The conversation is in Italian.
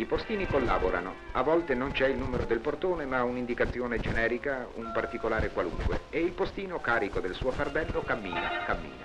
I postini collaborano, a volte non c'è il numero del portone ma un'indicazione generica, un particolare qualunque e il postino carico del suo fardello cammina, cammina.